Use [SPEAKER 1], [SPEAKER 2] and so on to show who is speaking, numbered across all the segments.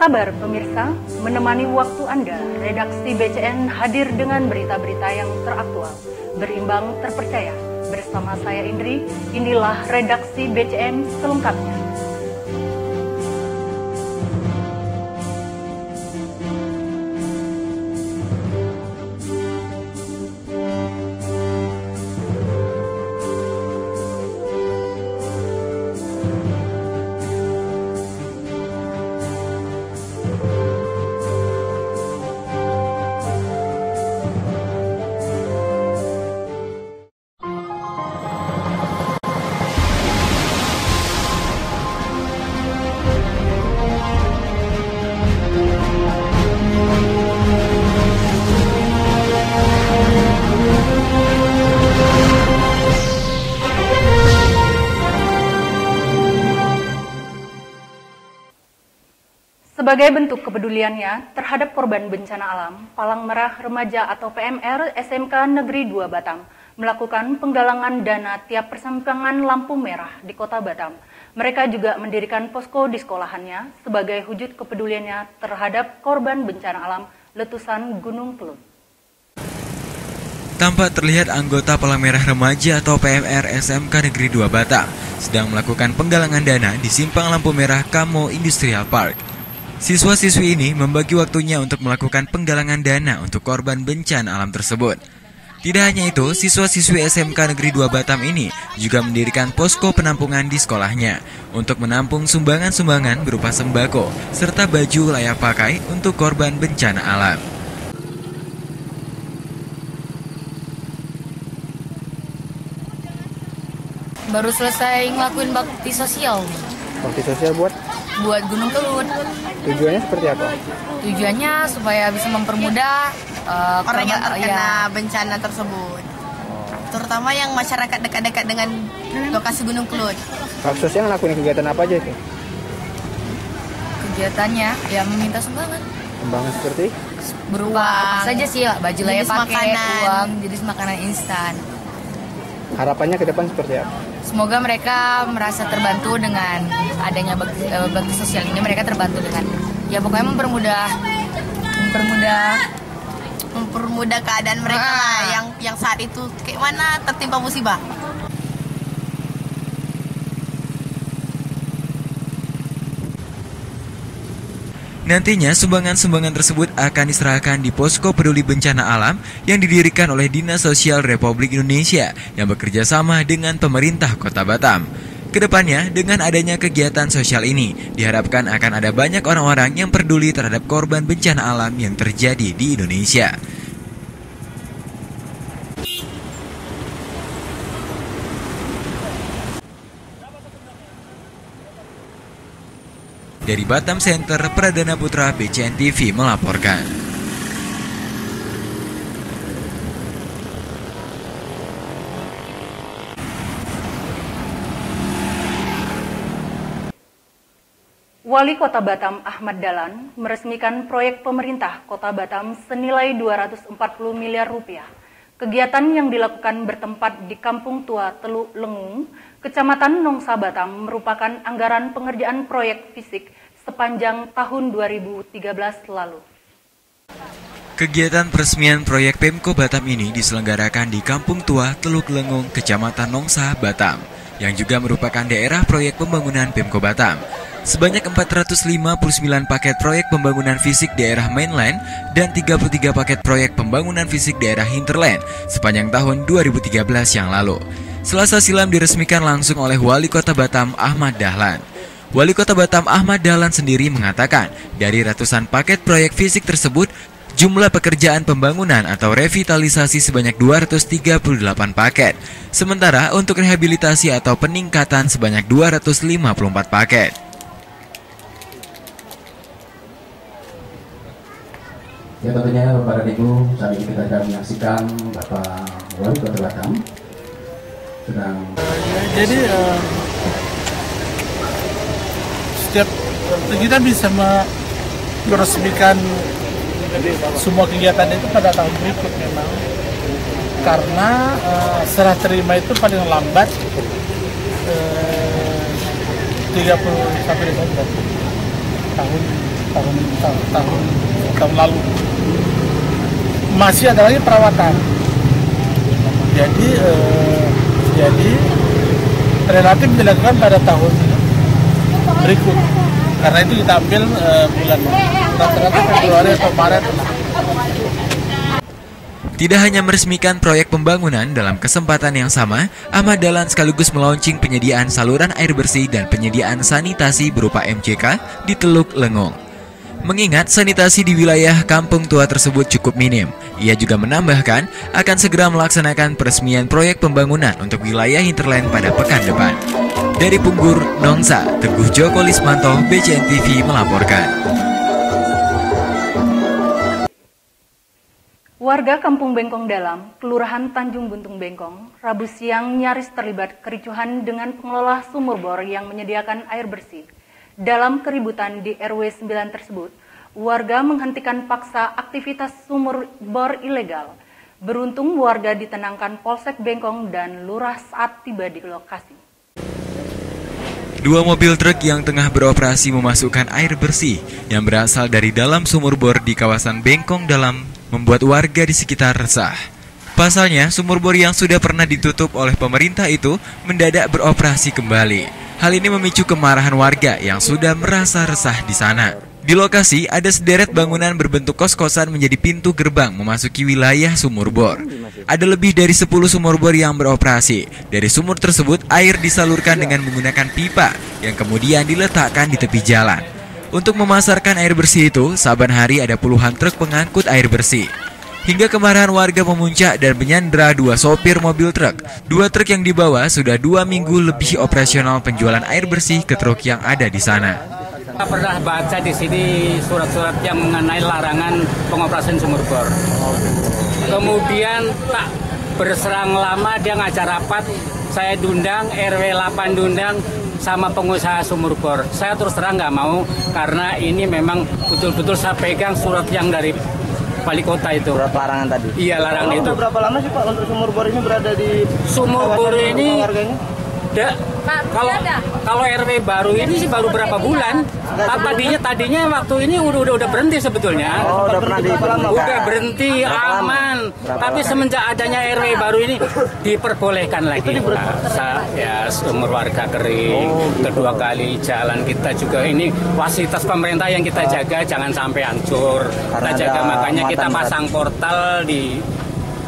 [SPEAKER 1] Kabar pemirsa? Menemani waktu Anda, redaksi BCN hadir dengan berita-berita yang teraktual, berimbang terpercaya. Bersama saya Indri, inilah redaksi BCN selengkapnya. Sebagai bentuk kepeduliannya terhadap korban bencana alam, Palang Merah Remaja atau PMR SMK Negeri 2 Batam melakukan penggalangan dana tiap persimpangan lampu merah di kota Batam. Mereka juga mendirikan posko di sekolahannya sebagai wujud kepeduliannya terhadap korban bencana alam letusan Gunung Kelut.
[SPEAKER 2] Tampak terlihat anggota Palang Merah Remaja atau PMR SMK Negeri 2 Batam sedang melakukan penggalangan dana di Simpang Lampu Merah Kamo Industrial Park. Siswa-siswi ini membagi waktunya untuk melakukan penggalangan dana untuk korban bencana alam tersebut. Tidak hanya itu, siswa-siswi SMK Negeri 2 Batam ini juga mendirikan posko penampungan di sekolahnya untuk menampung sumbangan-sumbangan berupa sembako serta baju layak pakai untuk korban bencana alam.
[SPEAKER 3] Baru selesai ngelakuin bakti sosial.
[SPEAKER 4] Bakti sosial buat?
[SPEAKER 3] Buat Gunung Kelut.
[SPEAKER 4] Tujuannya seperti apa?
[SPEAKER 3] Tujuannya supaya bisa mempermudah uh,
[SPEAKER 5] orang yang
[SPEAKER 3] korban-
[SPEAKER 5] terkena
[SPEAKER 3] ya,
[SPEAKER 5] bencana tersebut. Terutama yang masyarakat dekat-dekat dengan lokasi Gunung Kelut.
[SPEAKER 4] Sosial ngelakuin kegiatan apa aja itu?
[SPEAKER 3] kegiatannya ya meminta sumbangan
[SPEAKER 4] Kembangan seperti?
[SPEAKER 3] berupa apa saja sih ya, baju layak pakai,
[SPEAKER 5] makanan.
[SPEAKER 3] uang, jenis makanan instan.
[SPEAKER 4] Harapannya ke depan seperti apa?
[SPEAKER 3] Semoga mereka merasa terbantu dengan adanya bakti, bakti sosial ini. Mereka terbantu dengan ya pokoknya mempermudah mempermudah
[SPEAKER 5] Mempermudah keadaan mereka
[SPEAKER 3] Ah.
[SPEAKER 5] lah yang yang saat itu kayak mana tertimpa musibah.
[SPEAKER 2] Nantinya sumbangan-sumbangan tersebut akan diserahkan di posko peduli bencana alam yang didirikan oleh Dinas Sosial Republik Indonesia yang bekerja sama dengan pemerintah Kota Batam. Ke depannya, dengan adanya kegiatan sosial ini, diharapkan akan ada banyak orang-orang yang peduli terhadap korban bencana alam yang terjadi di Indonesia. Dari Batam Center, Pradana Putra BCN TV melaporkan.
[SPEAKER 1] Wali Kota Batam Ahmad Dahlan meresmikan proyek pemerintah Kota Batam senilai 240 miliar rupiah. Kegiatan yang dilakukan bertempat di Kampung Tua Teluk Lengung, Kecamatan Nongsa Batam merupakan anggaran pengerjaan proyek fisik sepanjang tahun 2013 lalu.
[SPEAKER 2] Kegiatan peresmian proyek Pemko Batam ini diselenggarakan di Kampung Tua Teluk Lengung, Kecamatan Nongsa, Batam, yang juga merupakan daerah proyek pembangunan Pemko Batam. Sebanyak 459 paket proyek pembangunan fisik daerah mainland dan 33 paket proyek pembangunan fisik daerah hinterland sepanjang tahun 2013 yang lalu. Selasa silam diresmikan langsung oleh Wali Kota Batam Ahmad Dahlan. Wali Kota Batam Ahmad Dahlan sendiri mengatakan, dari ratusan paket proyek fisik tersebut, jumlah pekerjaan pembangunan atau revitalisasi sebanyak 238 paket. Sementara untuk rehabilitasi atau peningkatan sebanyak 254 paket.
[SPEAKER 6] Ya tentunya Bapak dan Ibu saat kita akan menyaksikan Bapak Wali Kota Batam sedang
[SPEAKER 7] jadi eh, setiap kita bisa me- meresmikan semua kegiatan itu pada tahun berikut memang. Karena eh, serah terima itu paling lambat eh, 30 sampai Desember tahun tahun tahun tahun, tahun lalu. Masih ada lagi perawatan. Jadi eh, jadi relatif dilakukan pada tahun berikut karena itu kita ambil eh, bulan rata-rata Februari atau Maret
[SPEAKER 2] Tidak hanya meresmikan proyek pembangunan dalam kesempatan yang sama, Ahmad Dahlan sekaligus melaunching penyediaan saluran air bersih dan penyediaan sanitasi berupa MCK di Teluk Lengung. Mengingat sanitasi di wilayah kampung tua tersebut cukup minim, ia juga menambahkan akan segera melaksanakan peresmian proyek pembangunan untuk wilayah hinterland pada pekan depan. Dari Punggur, Nongsa, Teguh Joko Lismanto, BCN TV melaporkan.
[SPEAKER 1] Warga Kampung Bengkong Dalam, Kelurahan Tanjung Buntung Bengkong, Rabu siang nyaris terlibat kericuhan dengan pengelola sumur bor yang menyediakan air bersih. Dalam keributan di RW 9 tersebut, warga menghentikan paksa aktivitas sumur bor ilegal. Beruntung warga ditenangkan Polsek Bengkong dan lurah saat tiba di lokasi.
[SPEAKER 2] Dua mobil truk yang tengah beroperasi memasukkan air bersih yang berasal dari dalam sumur bor di kawasan Bengkong Dalam membuat warga di sekitar resah. Pasalnya, sumur bor yang sudah pernah ditutup oleh pemerintah itu mendadak beroperasi kembali. Hal ini memicu kemarahan warga yang sudah merasa resah di sana. Di lokasi ada sederet bangunan berbentuk kos-kosan menjadi pintu gerbang memasuki wilayah sumur bor. Ada lebih dari 10 sumur bor yang beroperasi. Dari sumur tersebut air disalurkan dengan menggunakan pipa yang kemudian diletakkan di tepi jalan. Untuk memasarkan air bersih itu, saban hari ada puluhan truk pengangkut air bersih. Hingga kemarahan warga memuncak dan menyandra dua sopir mobil truk. Dua truk yang dibawa sudah dua minggu lebih operasional penjualan air bersih ke truk yang ada di sana.
[SPEAKER 8] Kita pernah baca di sini surat-surat yang mengenai larangan pengoperasian sumur bor. Kemudian tak berserang lama dia ngajak rapat, saya dundang RW 8 dundang sama pengusaha sumur bor. Saya terus terang nggak mau karena ini memang betul-betul saya pegang surat yang dari wali kota itu.
[SPEAKER 9] Surat larangan tadi.
[SPEAKER 8] Iya larangan
[SPEAKER 9] Oh,
[SPEAKER 8] itu.
[SPEAKER 9] berapa lama sih Pak untuk sumur bor ini berada di
[SPEAKER 8] Sumur bor ini
[SPEAKER 9] warganya?
[SPEAKER 8] Da, kalau kalau RW baru ini sih baru berapa bulan. Ah, tadinya tadinya waktu ini udah udah, udah berhenti sebetulnya.
[SPEAKER 9] Oh, udah pernah diberhentikan.
[SPEAKER 8] Udah berhenti aman.
[SPEAKER 9] Berapa
[SPEAKER 8] Tapi semenjak adanya RW baru ini diperbolehkan lagi. Nah, ya sumur warga kering.
[SPEAKER 9] Oh, gitu.
[SPEAKER 8] Kedua kali jalan kita juga ini fasilitas pemerintah yang kita jaga jangan sampai hancur. Kita jaga makanya kita pasang portal di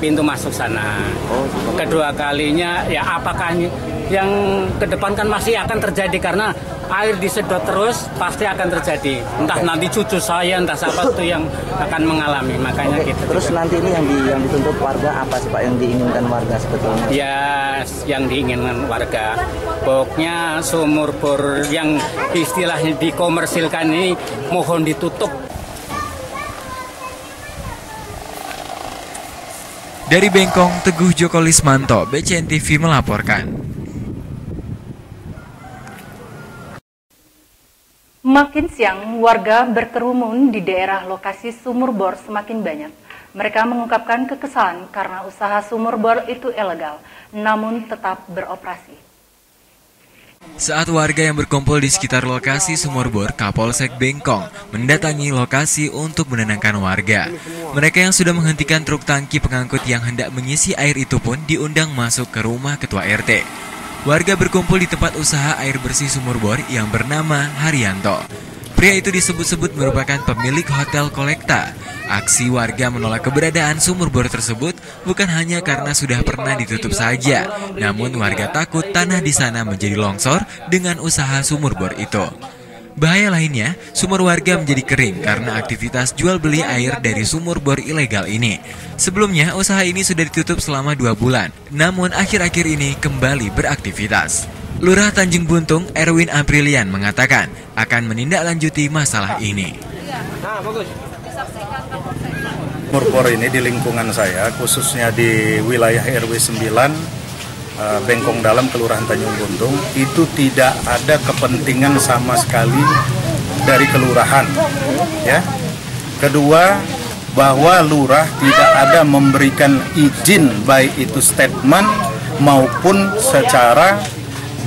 [SPEAKER 8] pintu masuk sana.
[SPEAKER 9] Oh, gitu.
[SPEAKER 8] Kedua kalinya ya apakah yang ke depan kan masih akan terjadi karena air disedot terus pasti akan terjadi. Entah nanti cucu saya entah siapa tuh yang akan mengalami. Makanya
[SPEAKER 9] Oke,
[SPEAKER 8] gitu.
[SPEAKER 9] Terus nanti ini yang di yang dituntut warga apa sih Pak yang diinginkan warga sebetulnya?
[SPEAKER 8] Ya yang diinginkan warga Pokoknya sumur bor yang istilahnya dikomersilkan ini mohon ditutup
[SPEAKER 2] Dari Bengkong, Teguh Joko Lismanto, BCN TV melaporkan.
[SPEAKER 1] Makin siang, warga berkerumun di daerah lokasi sumur bor semakin banyak. Mereka mengungkapkan kekesalan karena usaha sumur bor itu ilegal, namun tetap beroperasi.
[SPEAKER 2] Saat warga yang berkumpul di sekitar lokasi sumur bor Kapolsek Bengkong mendatangi lokasi untuk menenangkan warga. Mereka yang sudah menghentikan truk tangki pengangkut yang hendak mengisi air itu pun diundang masuk ke rumah ketua RT. Warga berkumpul di tempat usaha air bersih sumur bor yang bernama Haryanto. Pria itu disebut-sebut merupakan pemilik hotel kolekta. Aksi warga menolak keberadaan sumur bor tersebut bukan hanya karena sudah pernah ditutup saja, namun warga takut tanah di sana menjadi longsor dengan usaha sumur bor itu. Bahaya lainnya, sumur warga menjadi kering karena aktivitas jual beli air dari sumur bor ilegal ini. Sebelumnya, usaha ini sudah ditutup selama dua bulan, namun akhir-akhir ini kembali beraktivitas. Lurah Tanjung Buntung, Erwin Aprilian mengatakan akan menindaklanjuti masalah ini.
[SPEAKER 10] Murpor ini di lingkungan saya, khususnya di wilayah RW 9, eh, Bengkong Dalam, Kelurahan Tanjung Buntung, itu tidak ada kepentingan sama sekali dari kelurahan. Ya. Kedua, bahwa lurah tidak ada memberikan izin baik itu statement maupun secara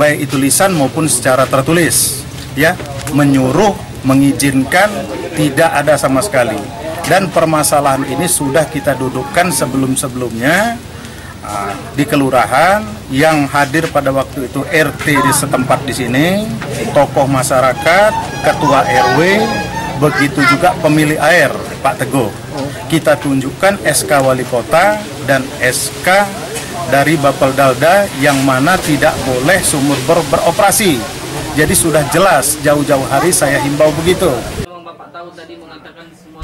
[SPEAKER 10] baik itu lisan maupun secara tertulis ya menyuruh mengizinkan tidak ada sama sekali. Dan permasalahan ini sudah kita dudukkan sebelum-sebelumnya di kelurahan yang hadir pada waktu itu RT di setempat di sini, tokoh masyarakat, ketua RW, begitu juga pemilik air Pak Teguh. Kita tunjukkan SK Wali Kota dan SK dari Bapeldalda yang mana tidak boleh sumur ber beroperasi. Jadi sudah jelas jauh-jauh hari saya himbau begitu.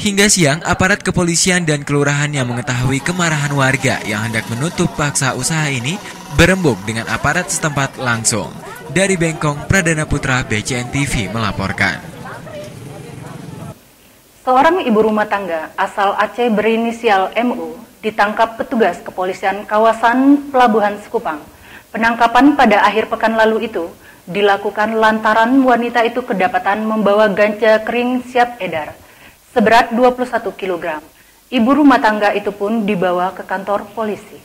[SPEAKER 2] Hingga siang, aparat kepolisian dan kelurahan yang mengetahui kemarahan warga yang hendak menutup paksa usaha ini berembuk dengan aparat setempat langsung. Dari Bengkong, Pradana Putra BCN TV melaporkan.
[SPEAKER 1] Seorang ibu rumah tangga asal Aceh berinisial MU ditangkap petugas kepolisian kawasan Pelabuhan Sekupang. Penangkapan pada akhir pekan lalu itu dilakukan lantaran wanita itu kedapatan membawa ganja kering siap edar seberat 21 kg. Ibu rumah tangga itu pun dibawa ke kantor polisi.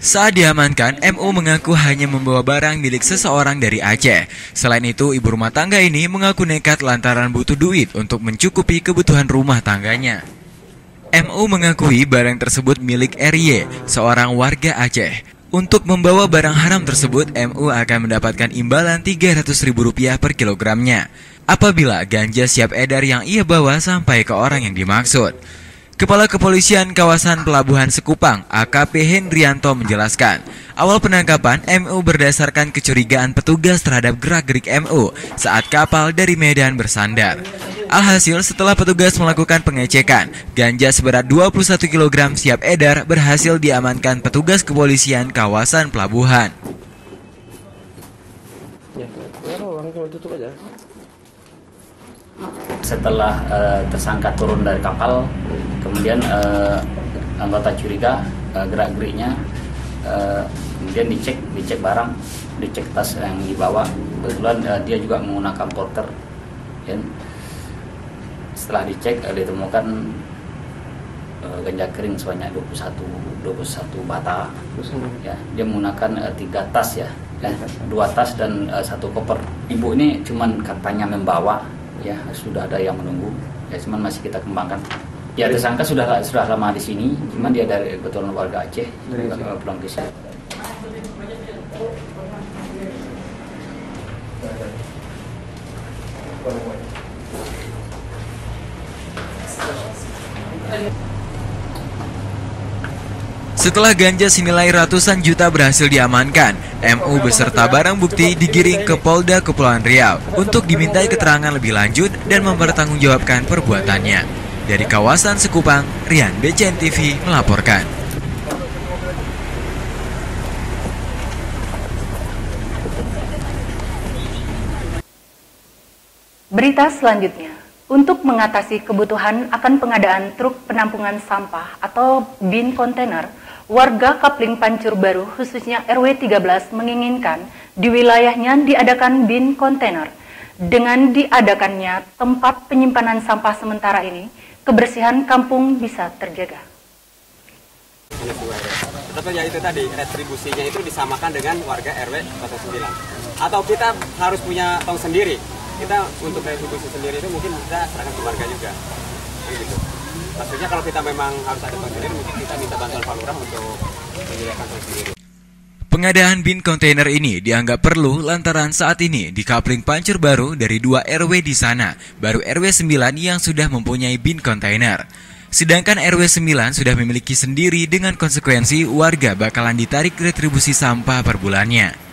[SPEAKER 2] Saat diamankan, MU mengaku hanya membawa barang milik seseorang dari Aceh. Selain itu, ibu rumah tangga ini mengaku nekat lantaran butuh duit untuk mencukupi kebutuhan rumah tangganya. MU mengakui barang tersebut milik RY, seorang warga Aceh. Untuk membawa barang haram tersebut, MU akan mendapatkan imbalan Rp300.000 per kilogramnya. Apabila ganja siap edar yang ia bawa sampai ke orang yang dimaksud. Kepala Kepolisian Kawasan Pelabuhan Sekupang, AKP Hendrianto menjelaskan, awal penangkapan MU berdasarkan kecurigaan petugas terhadap gerak-gerik MU saat kapal dari Medan bersandar. Alhasil setelah petugas melakukan pengecekan, ganja seberat 21 kg siap edar berhasil diamankan petugas kepolisian kawasan pelabuhan.
[SPEAKER 8] Setelah uh, tersangka turun dari kapal, kemudian uh, anggota curiga uh, gerak-geriknya uh, kemudian dicek, dicek barang, dicek tas yang dibawa. Kebetulan uh, dia juga menggunakan porter. Ya setelah dicek uh, ditemukan uh, ganja kering sebanyak 21 21 bata ya dia menggunakan uh, tiga tas ya ya dua tas dan uh, satu koper ibu ini cuman katanya membawa ya sudah ada yang menunggu. Ya cuman masih kita kembangkan. Ya tersangka sudah sudah lama di sini. Cuman dia dari kebetulan warga Aceh dari pulang ke sini
[SPEAKER 2] Setelah ganja senilai ratusan juta berhasil diamankan, MU beserta barang bukti digiring ke Polda Kepulauan Riau untuk dimintai keterangan lebih lanjut dan mempertanggungjawabkan perbuatannya. Dari kawasan Sekupang, Rian BCN TV melaporkan.
[SPEAKER 1] Berita selanjutnya. Untuk mengatasi kebutuhan akan pengadaan truk penampungan sampah atau bin kontainer, warga Kapling Pancur Baru khususnya RW 13 menginginkan di wilayahnya diadakan bin kontainer. Dengan diadakannya tempat penyimpanan sampah sementara ini, kebersihan kampung bisa terjaga.
[SPEAKER 11] Tetapi ya itu tadi, retribusinya itu disamakan dengan warga RW 09. Atau kita harus punya tong sendiri, kita untuk retribusi sendiri itu mungkin kita serahkan ke warga juga gitu maksudnya kalau kita memang harus ada kontainer mungkin kita minta bantuan Pak Lurah untuk menyediakan sendiri
[SPEAKER 2] Pengadaan bin kontainer ini dianggap perlu lantaran saat ini di Kapling Pancur baru dari dua RW di sana, baru RW 9 yang sudah mempunyai bin kontainer. Sedangkan RW 9 sudah memiliki sendiri dengan konsekuensi warga bakalan ditarik retribusi sampah per bulannya.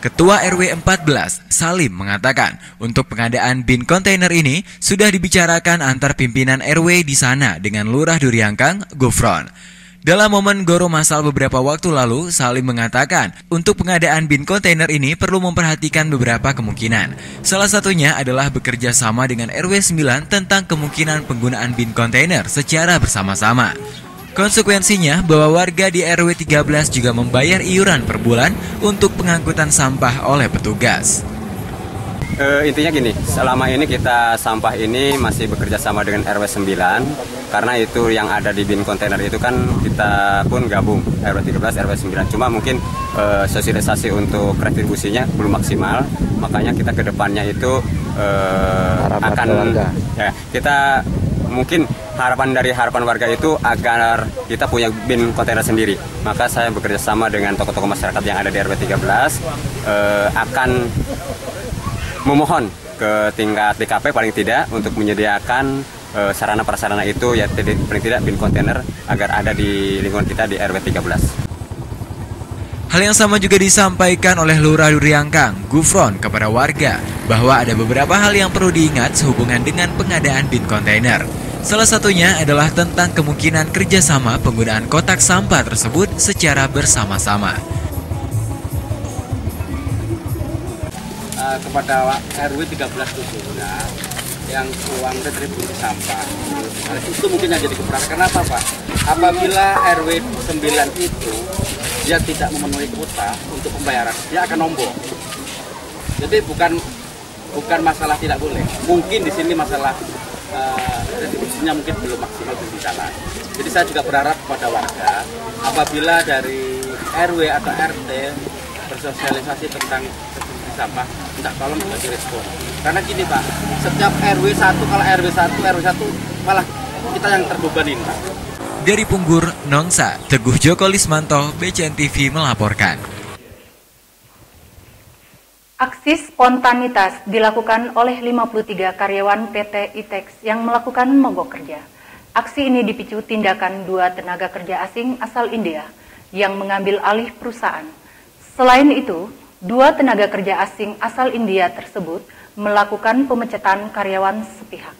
[SPEAKER 2] Ketua RW 14, Salim, mengatakan untuk pengadaan bin kontainer ini sudah dibicarakan antar pimpinan RW di sana dengan Lurah Duriangkang, Gufron. Dalam momen goro masal beberapa waktu lalu, Salim mengatakan untuk pengadaan bin kontainer ini perlu memperhatikan beberapa kemungkinan. Salah satunya adalah bekerja sama dengan RW 9 tentang kemungkinan penggunaan bin kontainer secara bersama-sama. Konsekuensinya bahwa warga di RW 13 juga membayar iuran per bulan untuk pengangkutan sampah oleh petugas.
[SPEAKER 11] Eh, intinya gini, selama ini kita sampah ini masih bekerja sama dengan RW 9 karena itu yang ada di bin kontainer itu kan kita pun gabung RW 13 RW 9. Cuma mungkin eh, sosialisasi untuk retribusinya belum maksimal, makanya kita ke depannya itu
[SPEAKER 4] Harapan
[SPEAKER 11] akan ya, kita mungkin harapan dari harapan warga itu agar kita punya bin kontainer sendiri. Maka saya bekerja sama dengan tokoh-tokoh masyarakat yang ada di RW 13 eh, akan memohon ke tingkat DKP paling tidak untuk menyediakan eh, sarana prasarana itu ya paling tidak bin kontainer agar ada di lingkungan kita di RW 13.
[SPEAKER 2] Hal yang sama juga disampaikan oleh Lurah Duriangkang, Gufron kepada warga bahwa ada beberapa hal yang perlu diingat sehubungan dengan pengadaan bin kontainer. Salah satunya adalah tentang kemungkinan kerjasama penggunaan kotak sampah tersebut secara bersama-sama.
[SPEAKER 12] Eh, kepada RW 13 khususnya yang uang retribusi sampah Nah, itu mungkin jadi kekurangan kenapa Pak? Apabila RW 9 itu dia tidak memenuhi kuota untuk pembayaran dia akan nombok jadi bukan bukan masalah tidak boleh mungkin di sini masalah eh, retribusinya mungkin belum maksimal belum jalan jadi saya juga berharap kepada warga apabila dari RW atau RT bersosialisasi tentang retribusi sampah tidak tolong juga direspon. Karena gini Pak setiap RW 1 kalau RW 1 RW 1 malah kita yang terbebanin Pak.
[SPEAKER 2] Dari Punggur, Nongsa, Teguh Joko Lismanto, BCN TV melaporkan.
[SPEAKER 1] Aksi spontanitas dilakukan oleh 53 karyawan PT ITEX yang melakukan mogok kerja. Aksi ini dipicu tindakan dua tenaga kerja asing asal India yang mengambil alih perusahaan. Selain itu, dua tenaga kerja asing asal India tersebut melakukan pemecatan karyawan sepihak.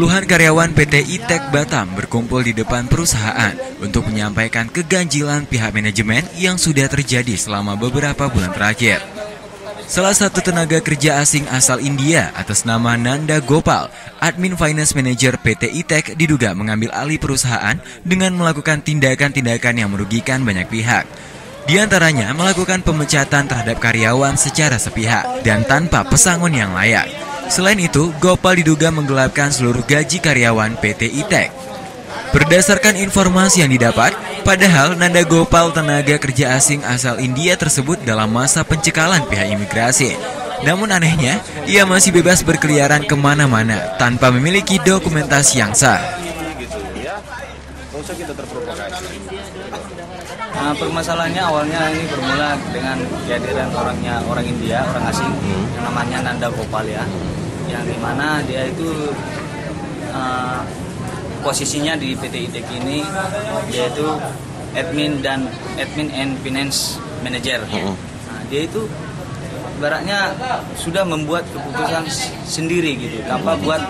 [SPEAKER 2] Puluhan karyawan PT ITEK Batam berkumpul di depan perusahaan untuk menyampaikan keganjilan pihak manajemen yang sudah terjadi selama beberapa bulan terakhir. Salah satu tenaga kerja asing asal India atas nama Nanda Gopal, admin finance manager PT ITEK diduga mengambil alih perusahaan dengan melakukan tindakan-tindakan yang merugikan banyak pihak. Di antaranya melakukan pemecatan terhadap karyawan secara sepihak dan tanpa pesangon yang layak. Selain itu, Gopal diduga menggelapkan seluruh gaji karyawan PT ITEK. Berdasarkan informasi yang didapat, padahal Nanda Gopal tenaga kerja asing asal India tersebut dalam masa pencekalan pihak imigrasi. Namun anehnya, ia masih bebas berkeliaran ke mana-mana tanpa memiliki dokumentasi yang sah.
[SPEAKER 13] Nah, permasalahannya awalnya ini bermula dengan kehadiran orangnya orang India, orang asing yang namanya Nanda Gopal ya, yang di mana dia itu uh, posisinya di PT ITEK ini yaitu admin dan admin and finance manager. Nah, dia itu ibaratnya sudah membuat keputusan sendiri gitu tanpa buat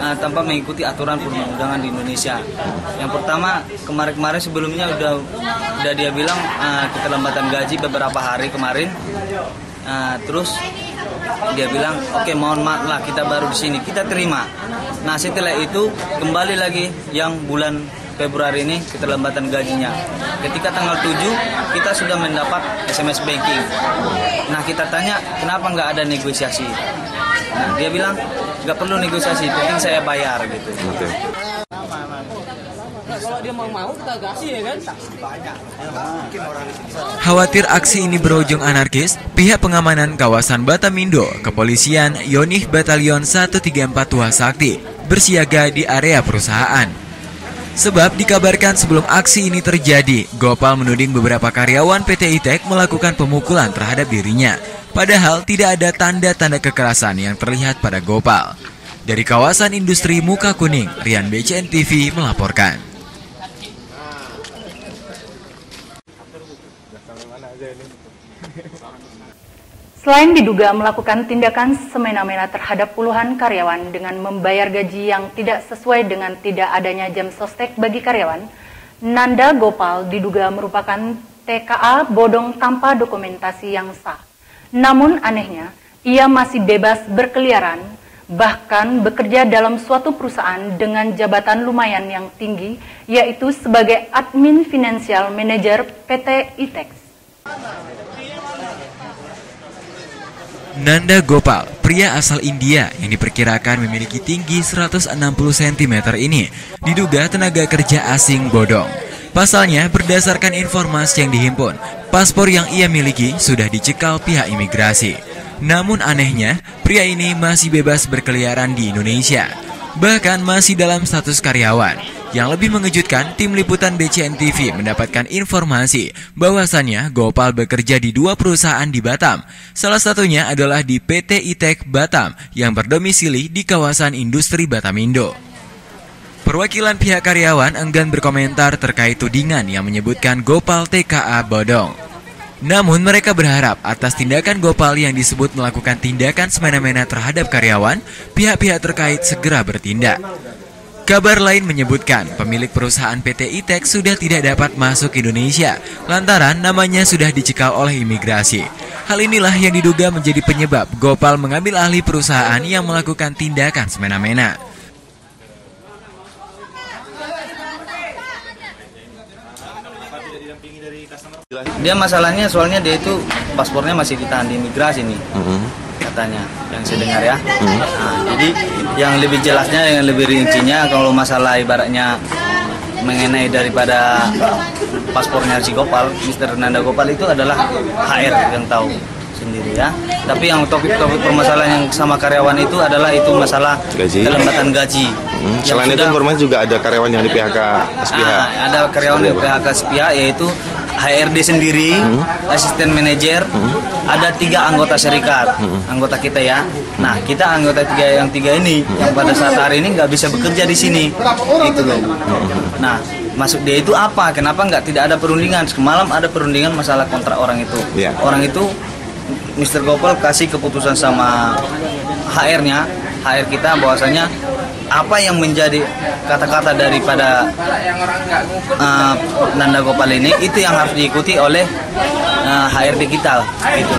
[SPEAKER 13] uh, tanpa mengikuti aturan perundang-undangan di Indonesia. Yang pertama kemarin-kemarin sebelumnya udah udah dia bilang uh, keterlambatan gaji beberapa hari kemarin. Uh, terus dia bilang oke mohon maaf lah kita baru di sini kita terima. Nah setelah itu kembali lagi yang bulan Februari ini keterlambatan gajinya. Ketika tanggal 7 kita sudah mendapat SMS banking. Nah kita tanya kenapa nggak ada negosiasi. Nah dia bilang nggak perlu negosiasi, penting saya bayar gitu.
[SPEAKER 14] Kalau dia mau mau kita kasih ya kan? Banyak.
[SPEAKER 2] Khawatir aksi ini berujung anarkis, pihak pengamanan kawasan Batamindo, kepolisian Yonih Batalion 134 Sakti bersiaga di area perusahaan. Sebab dikabarkan sebelum aksi ini terjadi, Gopal menuding beberapa karyawan PT ITEK melakukan pemukulan terhadap dirinya. Padahal tidak ada tanda-tanda kekerasan yang terlihat pada Gopal. Dari kawasan industri Muka Kuning, Rian BCN TV melaporkan.
[SPEAKER 1] Selain diduga melakukan tindakan semena-mena terhadap puluhan karyawan dengan membayar gaji yang tidak sesuai dengan tidak adanya jam sostek bagi karyawan, Nanda Gopal diduga merupakan TKA bodong tanpa dokumentasi yang sah. Namun anehnya, ia masih bebas berkeliaran, bahkan bekerja dalam suatu perusahaan dengan jabatan lumayan yang tinggi, yaitu sebagai admin financial manager PT ITEX.
[SPEAKER 2] Nanda Gopal, pria asal India yang diperkirakan memiliki tinggi 160 cm ini, diduga tenaga kerja asing bodong. Pasalnya, berdasarkan informasi yang dihimpun, paspor yang ia miliki sudah dicekal pihak imigrasi. Namun anehnya, pria ini masih bebas berkeliaran di Indonesia. Bahkan masih dalam status karyawan. Yang lebih mengejutkan, tim liputan BCN TV mendapatkan informasi bahwasannya Gopal bekerja di dua perusahaan di Batam. Salah satunya adalah di PT ITEK Batam yang berdomisili di kawasan industri Batamindo. Perwakilan pihak karyawan enggan berkomentar terkait tudingan yang menyebutkan Gopal TKA bodong. Namun mereka berharap atas tindakan Gopal yang disebut melakukan tindakan semena-mena terhadap karyawan, pihak-pihak terkait segera bertindak. Kabar lain menyebutkan pemilik perusahaan PT ITEK sudah tidak dapat masuk Indonesia lantaran namanya sudah dicekal oleh imigrasi. Hal inilah yang diduga menjadi penyebab Gopal mengambil alih perusahaan yang melakukan tindakan semena-mena.
[SPEAKER 13] Dia masalahnya soalnya dia itu paspornya masih ditahan di imigrasi nih. Katanya yang saya dengar ya. Nah, jadi yang lebih jelasnya yang lebih rincinya kalau masalah ibaratnya mengenai daripada paspornya si Gopal, Mr. Nanda Gopal itu adalah HR yang tahu sendiri ya. Tapi yang topik-topik permasalahan yang sama karyawan itu adalah itu masalah
[SPEAKER 15] Gaji.
[SPEAKER 13] kelembatan gaji.
[SPEAKER 15] Hmm, Selain itu
[SPEAKER 13] sudah-
[SPEAKER 15] informasi juga ada karyawan yang di PHK SPH.
[SPEAKER 13] Ah, ada karyawan di PHK SPH yaitu HRD sendiri, asisten manajer, ada tiga anggota serikat, anggota kita ya. Nah kita anggota tiga yang tiga ini yang pada saat hari ini nggak bisa bekerja di sini, itu loh. Nah masuk dia itu apa? Kenapa nggak tidak ada perundingan? Semalam ada perundingan masalah kontrak orang itu.
[SPEAKER 15] Iya.
[SPEAKER 13] Orang itu Mr. Gopal kasih keputusan sama HR-nya, HR kita bahwasanya apa yang menjadi kata-kata daripada uh, Nanda Gopal ini itu yang harus diikuti oleh uh, HRD kita. Gitu.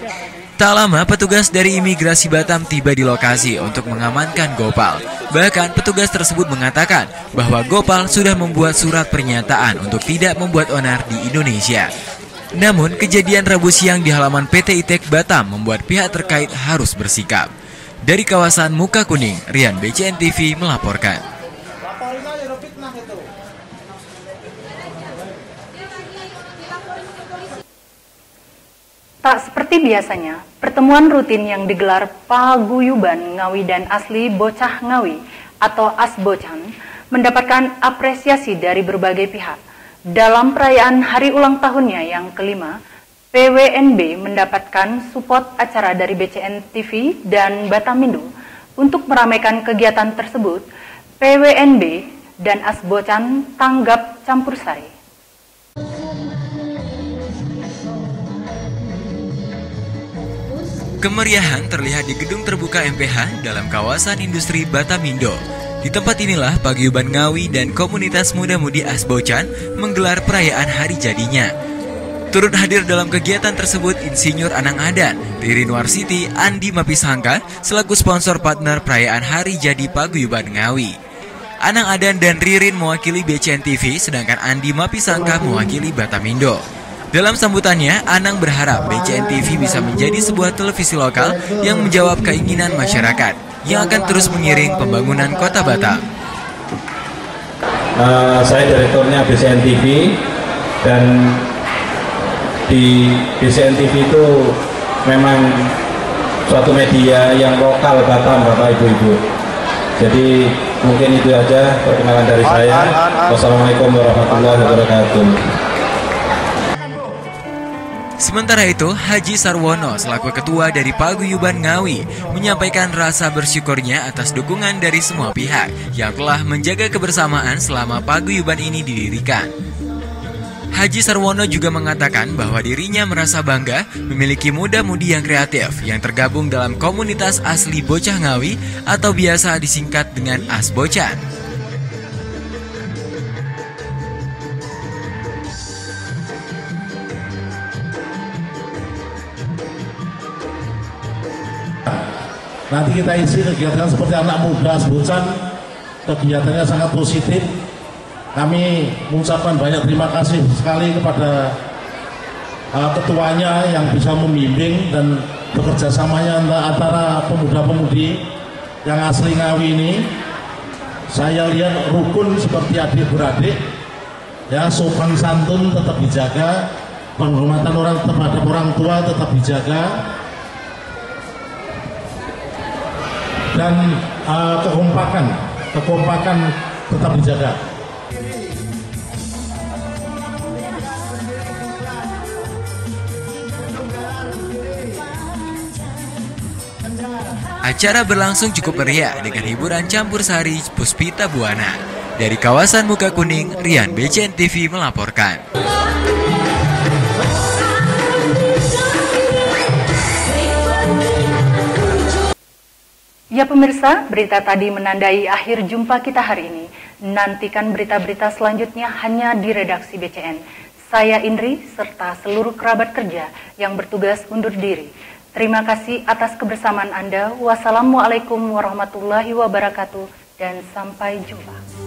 [SPEAKER 2] Tak lama petugas dari imigrasi Batam tiba di lokasi untuk mengamankan Gopal. Bahkan petugas tersebut mengatakan bahwa Gopal sudah membuat surat pernyataan untuk tidak membuat onar di Indonesia. Namun kejadian Rabu siang di halaman PT ITEK Batam membuat pihak terkait harus bersikap. Dari kawasan Muka Kuning, Rian BCN TV melaporkan.
[SPEAKER 1] Tak seperti biasanya, pertemuan rutin yang digelar Paguyuban Ngawi dan Asli Bocah Ngawi atau Asbocan mendapatkan apresiasi dari berbagai pihak. Dalam perayaan hari ulang tahunnya yang kelima, PWNB mendapatkan support acara dari BCN TV dan Batamindo untuk meramaikan kegiatan tersebut. PWNB dan Asbocan tanggap campur sari.
[SPEAKER 2] Kemeriahan terlihat di gedung terbuka MPH dalam kawasan industri Batamindo. Di tempat inilah Paguyuban Ngawi dan komunitas muda-mudi Asbocan menggelar perayaan hari jadinya. Turut hadir dalam kegiatan tersebut Insinyur Anang Adan, Ririn Warsiti, Andi Mapisangka selaku sponsor partner perayaan hari jadi Paguyuban Ngawi. Anang Adan dan Ririn mewakili BCN TV sedangkan Andi Mapisangka mewakili Batamindo. Dalam sambutannya, Anang berharap BCN TV bisa menjadi sebuah televisi lokal yang menjawab keinginan masyarakat yang akan terus mengiring pembangunan kota Batam.
[SPEAKER 16] Eh, saya direkturnya BCN TV dan di BCN TV itu memang suatu media yang lokal Batam Bapak Ibu Ibu. Jadi mungkin itu aja perkenalan dari saya. Wassalamualaikum warahmatullahi wabarakatuh.
[SPEAKER 2] Sementara itu, Haji Sarwono selaku ketua dari Paguyuban Ngawi menyampaikan rasa bersyukurnya atas dukungan dari semua pihak yang telah menjaga kebersamaan selama Paguyuban ini didirikan. Haji Sarwono juga mengatakan bahwa dirinya merasa bangga memiliki muda-mudi yang kreatif yang tergabung dalam komunitas asli Bocah Ngawi atau biasa disingkat dengan Asbocan.
[SPEAKER 16] Nanti kita isi kegiatan seperti anak muda Sebucan Kegiatannya sangat positif Kami mengucapkan banyak terima kasih sekali kepada
[SPEAKER 17] uh, ketuanya yang bisa membimbing dan bekerja samanya antara pemuda-pemudi yang asli Ngawi ini. Saya lihat rukun seperti adik beradik. Ya sopan santun tetap dijaga. Penghormatan orang terhadap orang tua tetap dijaga. Dan uh, kekompakan kekompakan tetap dijaga
[SPEAKER 2] Acara berlangsung cukup meriah dengan hiburan campur sari Puspita Buana. Dari kawasan Muka Kuning, Rian BCN TV melaporkan.
[SPEAKER 1] Ya pemirsa, berita tadi menandai akhir jumpa kita hari ini. Nantikan berita-berita selanjutnya hanya di redaksi BCN. Saya Indri serta seluruh kerabat kerja yang bertugas undur diri. Terima kasih atas kebersamaan Anda. Wassalamualaikum warahmatullahi wabarakatuh dan sampai jumpa.